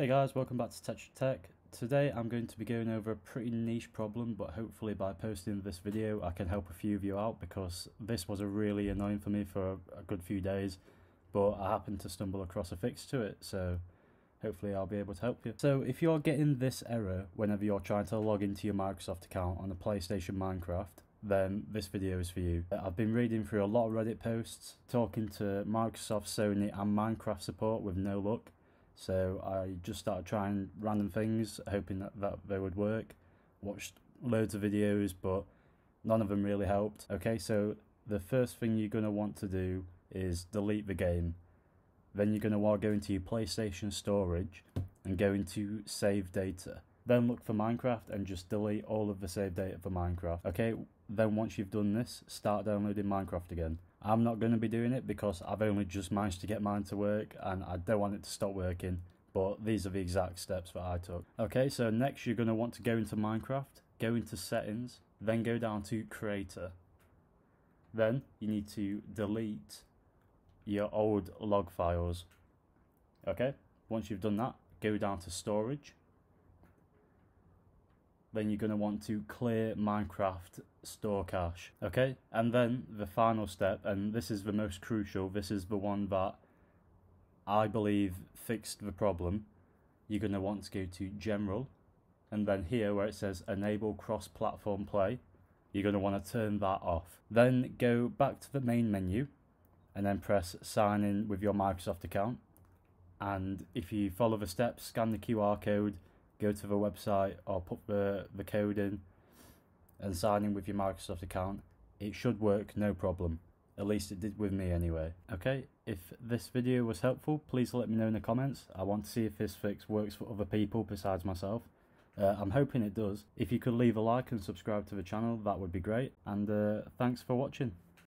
Hey guys, welcome back to Tetra Tech. Today I'm going to be going over a pretty niche problem, but hopefully by posting this video I can help a few of you out because this was a really annoying for me for a good few days, but I happened to stumble across a fix to it, so hopefully I'll be able to help you. So if you're getting this error whenever you're trying to log into your Microsoft account on a PlayStation Minecraft, then this video is for you. I've been reading through a lot of Reddit posts, talking to Microsoft, Sony and Minecraft support with no luck. So I just started trying random things, hoping that, that they would work. Watched loads of videos, but none of them really helped. Okay, so the first thing you're going to want to do is delete the game. Then you're going to want to go into your PlayStation storage and go into save data. Then look for Minecraft and just delete all of the save data for Minecraft. Okay, then once you've done this, start downloading Minecraft again. I'm not going to be doing it because I've only just managed to get mine to work and I don't want it to stop working. But these are the exact steps that I took. Okay, so next you're going to want to go into Minecraft, go into settings, then go down to creator. Then you need to delete your old log files. Okay, once you've done that, go down to storage then you're going to want to clear Minecraft store cache. Okay, and then the final step, and this is the most crucial, this is the one that I believe fixed the problem. You're going to want to go to General, and then here where it says Enable Cross-Platform Play, you're going to want to turn that off. Then go back to the main menu, and then press Sign In with your Microsoft account. And if you follow the steps, scan the QR code, go to the website or put the, the code in and sign in with your Microsoft account, it should work no problem. At least it did with me anyway. Okay, if this video was helpful, please let me know in the comments. I want to see if this fix works for other people besides myself. Uh, I'm hoping it does. If you could leave a like and subscribe to the channel, that would be great. And uh, thanks for watching.